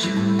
Sugar,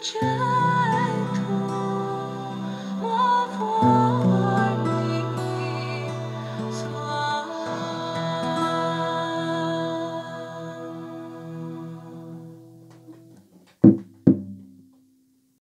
child.